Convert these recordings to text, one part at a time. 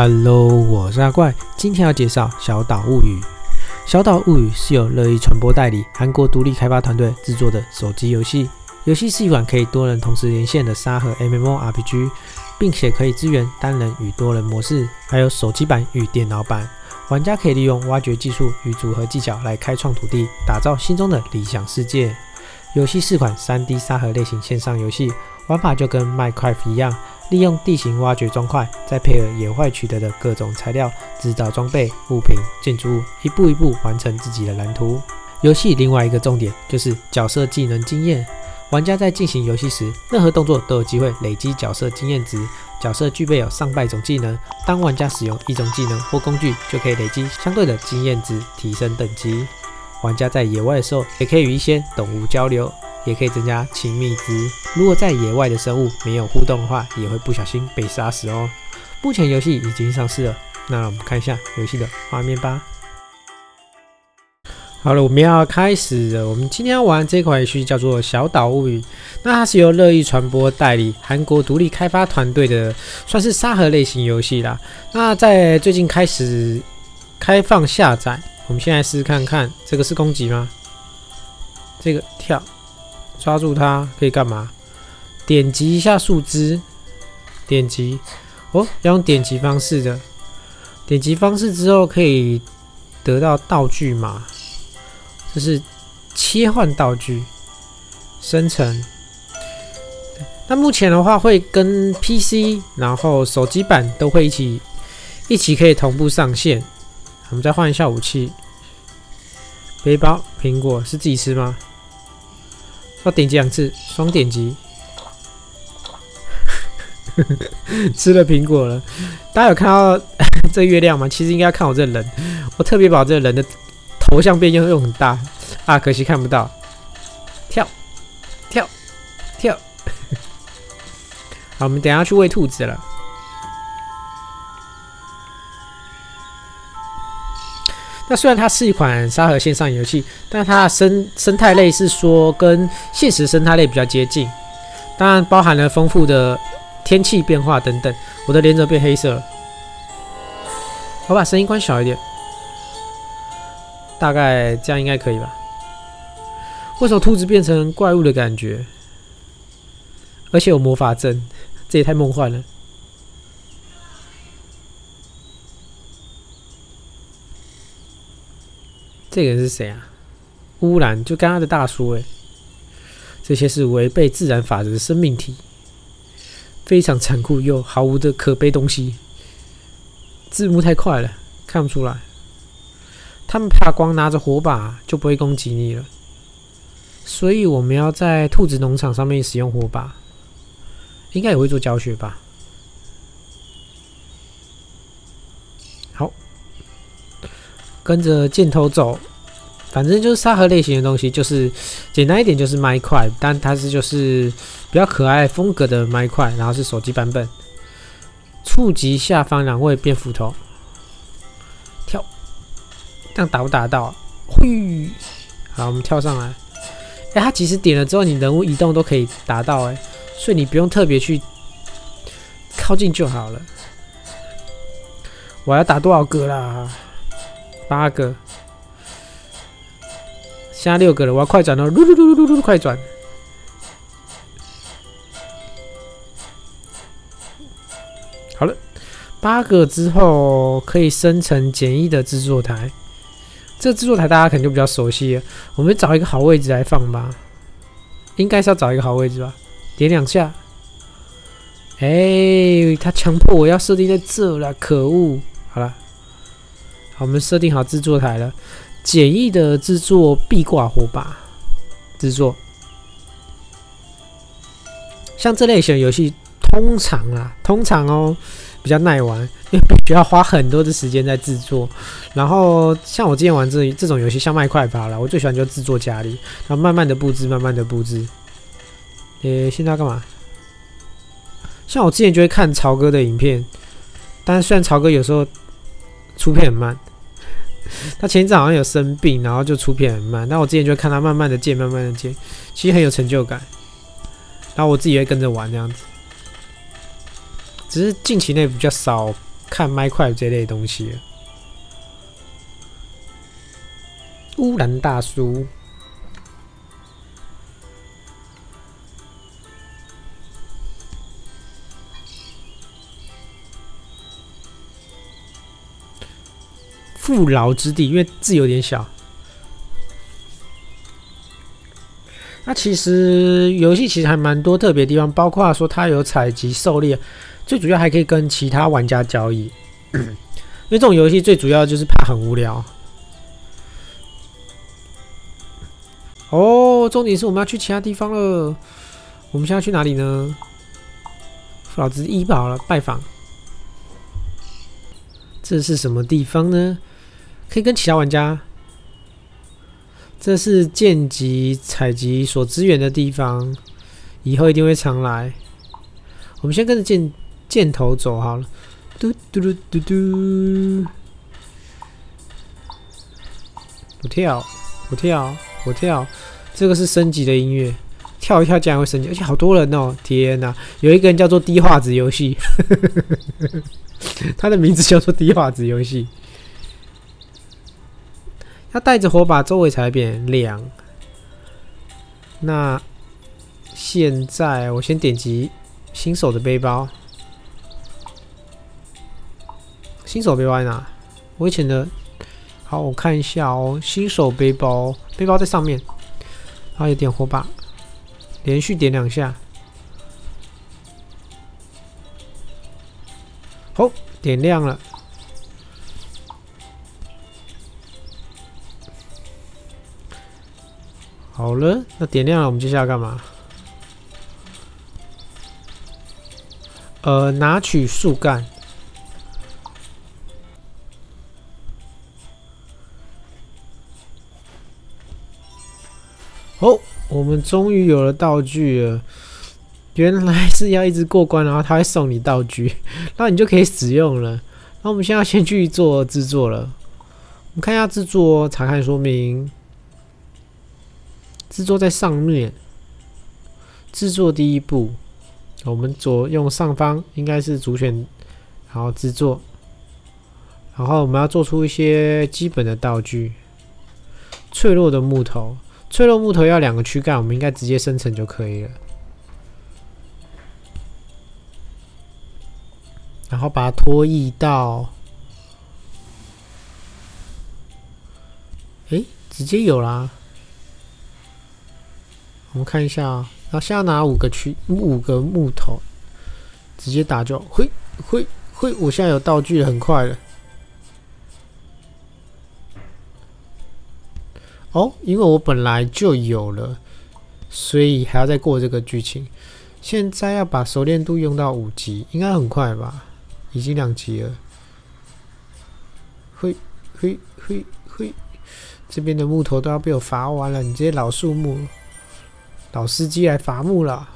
Hello，我是阿怪，今天要介绍《小岛物语》。《小岛物语》是由乐意传播代理韩国独立开发团队制作的手机游戏。游戏是一款可以多人同时连线的沙盒 MMORPG，并且可以支援单人与多人模式，还有手机版与电脑版。玩家可以利用挖掘技术与组合技巧来开创土地，打造心中的理想世界。游戏是款 3D 沙盒类型线上游戏，玩法就跟 Minecraft 一样，利用地形挖掘砖块，再配合野外取得的各种材料，制造装备、物品、建筑物，一步一步完成自己的蓝图。游戏另外一个重点就是角色技能经验，玩家在进行游戏时，任何动作都有机会累积角色经验值。角色具备有上百种技能，当玩家使用一种技能或工具，就可以累积相对的经验值，提升等级。玩家在野外的时候，也可以与一些动物交流，也可以增加亲密值。如果在野外的生物没有互动的话，也会不小心被杀死哦。目前游戏已经上市了，那我们看一下游戏的画面吧。好了，我们要开始了。我们今天要玩这款游戏叫做《小岛物语》，那它是由乐意传播代理，韩国独立开发团队的，算是沙盒类型游戏啦。那在最近开始开放下载。我们现在试试看看，这个是攻击吗？这个跳，抓住它可以干嘛？点击一下树枝，点击哦，要用点击方式的。点击方式之后可以得到道具嘛？就是切换道具，生成。那目前的话会跟 PC，然后手机版都会一起一起可以同步上线。我们再换一下武器。背包苹果是自己吃吗？要点击两次，双点击。吃了苹果了。大家有看到 这月亮吗？其实应该要看我这人。我特别把这人的头像变又又很大啊，可惜看不到。跳跳跳。好，我们等下去喂兔子了。那虽然它是一款沙盒线上游戏，但它的生生态类是说跟现实生态类比较接近，当然包含了丰富的天气变化等等。我的连着变黑色了，我把声音关小一点，大概这样应该可以吧？为什么兔子变成怪物的感觉？而且有魔法阵，这也太梦幻了。这个人是谁啊？污染就刚刚的大叔哎，这些是违背自然法则的生命体，非常残酷又毫无的可悲东西。字幕太快了，看不出来。他们怕光拿着火把就不会攻击你了，所以我们要在兔子农场上面使用火把，应该也会做教学吧。好跟着箭头走，反正就是沙盒类型的东西，就是简单一点就是麦块，但它是就是比较可爱风格的麦块，然后是手机版本。触及下方两位变斧头，跳，这样打不打到？嘿，好，我们跳上来。哎，它其实点了之后，你人物移动都可以达到，哎，所以你不用特别去靠近就好了。我要打多少个啦？八个，现在六个了，我要快转了，噜噜噜噜噜噜，快转！好了，八个之后可以生成简易的制作台。这制作台大家可能就比较熟悉了，我们找一个好位置来放吧。应该是要找一个好位置吧？点两下。哎，他强迫我要设定在这了，可恶！好了。好，我们设定好制作台了，简易的制作壁挂火把制作。像这类型的游戏，通常啊，通常哦比较耐玩，因为必须要花很多的时间在制作。然后像我之前玩这这种游戏，像麦块吧了，我最喜欢就制作家里，然后慢慢的布置，慢慢的布置。诶，现在要干嘛？像我之前就会看曹哥的影片，但是虽然曹哥有时候出片很慢。他前一阵好像有生病，然后就出片很慢。但我之前就看他慢慢的建，慢慢的建，其实很有成就感。然后我自己会跟着玩这样子，只是近期内比较少看麦块这类东西了。乌兰大叔，富饶之地，因为字有点小。那其实游戏其实还蛮多特别地方，包括说它有采集、狩猎，最主要还可以跟其他玩家交易。因为这种游戏最主要就是怕很无聊。哦，重点是我们要去其他地方了。我们现在去哪里呢？老子医保了，拜访。这是什么地方呢？可以跟其他玩家。这是剑级采集所支援的地方，以后一定会常来。我们先跟着箭箭头走好了。嘟嘟嘟嘟嘟。我跳，我跳。我跳，这个是升级的音乐，跳一跳竟然会升级，而且好多人哦！天哪，有一个人叫做低画质游戏，他的名字叫做低画质游戏。要带着火把，周围才变亮。那现在我先点击新手的背包，新手背包在哪？我以前的。好，我看一下哦。新手背包，背包在上面。然后有点火把，连续点两下。好，点亮了。好了，那点亮了，我们接下来干嘛？呃，拿取树干。哦，我们终于有了道具了。原来是要一直过关，然后他会送你道具，那你就可以使用了。那我们现在先去做制作了。我们看一下制作，查看说明。制作在上面。制作第一步，我们左用上方应该是主选，然后制作。然后我们要做出一些基本的道具。脆弱的木头。脆弱木头要两个躯干，我们应该直接生成就可以了。然后把它拖移到，哎，直接有啦。我们看一下啊，然后现在拿五个躯五个木头，直接打就会会会，我现在有道具，很快了。哦，因为我本来就有了，所以还要再过这个剧情。现在要把熟练度用到五级，应该很快吧？已经两级了。会会会会，这边的木头都要被我伐完了。你这些老树木，老司机来伐木了。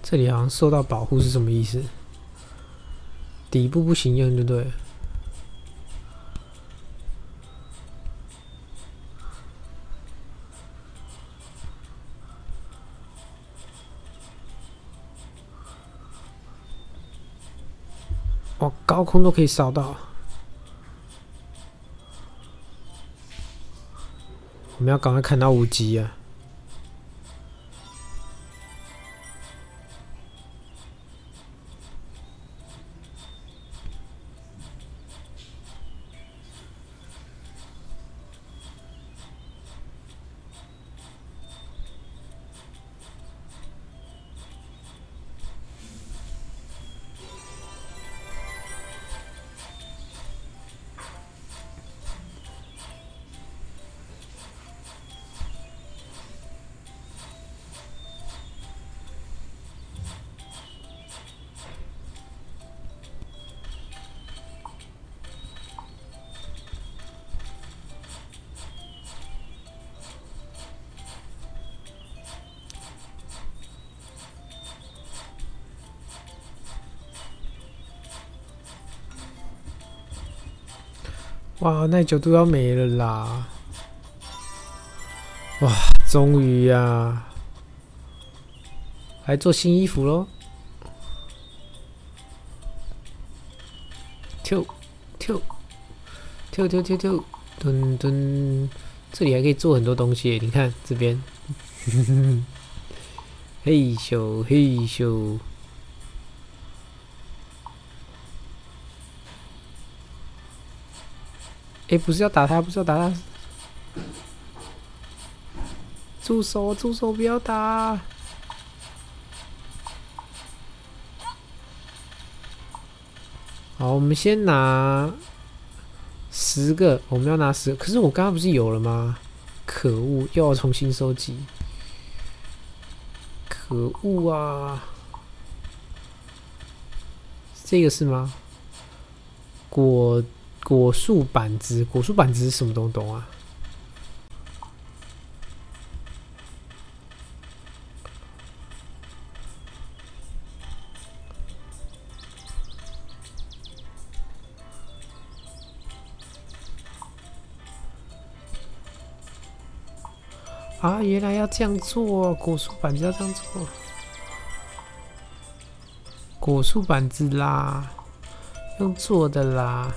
这里好像受到保护是什么意思？底部不行用，就对不对？哦，高空都可以扫到。我们要赶快砍到五级啊！哇，耐久度要没了啦！哇，终于呀，来做新衣服喽！跳跳跳跳跳跳，蹲蹲，这里还可以做很多东西，你看这边，嘿 咻嘿咻。哎，不是要打他，不是要打他！住手，住手，不要打！好，我们先拿十个，我们要拿十。可是我刚刚不是有了吗？可恶，又要重新收集！可恶啊！这个是吗？果。果树板子，果树板子是什么东东啊？啊，原来要这样做，果树板子要这样做，果树板子啦，用做的啦。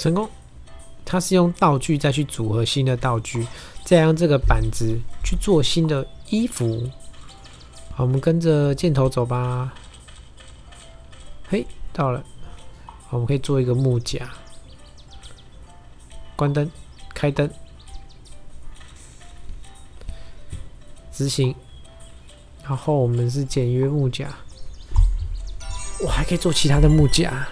成功，它是用道具再去组合新的道具，再用这个板子去做新的衣服。好，我们跟着箭头走吧。嘿，到了，我们可以做一个木甲。关灯，开灯，执行。然后我们是简约木甲，我还可以做其他的木甲。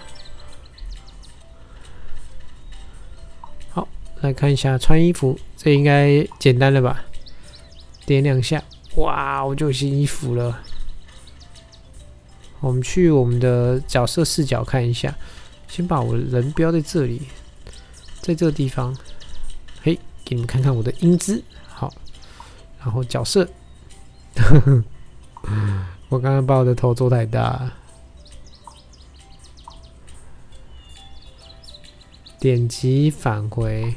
来看一下穿衣服，这应该简单了吧？点两下，哇，我就有新衣服了。我们去我们的角色视角看一下，先把我人标在这里，在这个地方。嘿，给你们看看我的英姿。好，然后角色，我刚刚把我的头做太大。点击返回。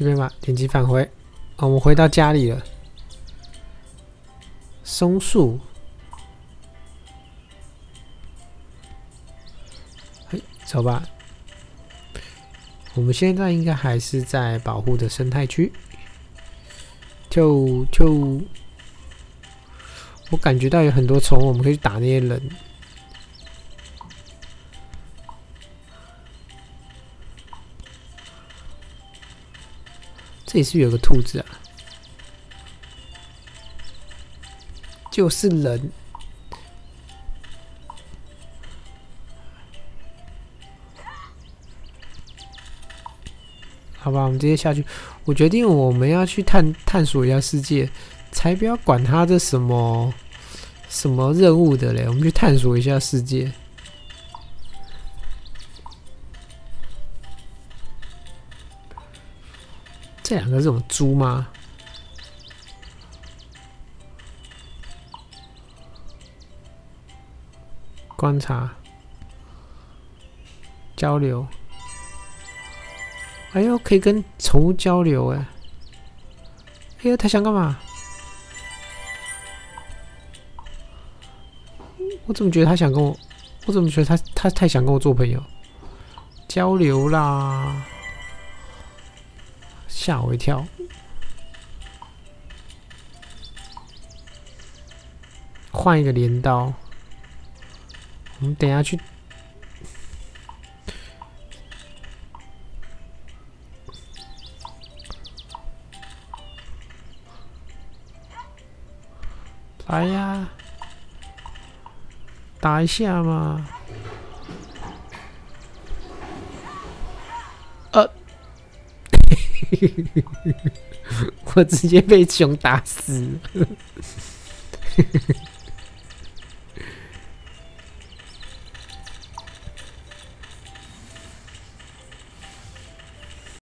这边吧，点击返回。啊，我们回到家里了。松树，嘿，走吧。我们现在应该还是在保护的生态区。就就，我感觉到有很多虫，我们可以打那些人。这里是有个兔子啊，就是人。好吧，我们直接下去。我决定我们要去探探索一下世界，才不要管他这什么什么任务的嘞。我们去探索一下世界。这两个是什么猪吗？观察、交流。哎呦，可以跟宠物交流哎！哎呦，他想干嘛？我怎么觉得他想跟我？我怎么觉得他他太想跟我做朋友？交流啦！吓我一跳！换一个镰刀，我们等下去。来呀，打一下嘛！我直接被熊打死。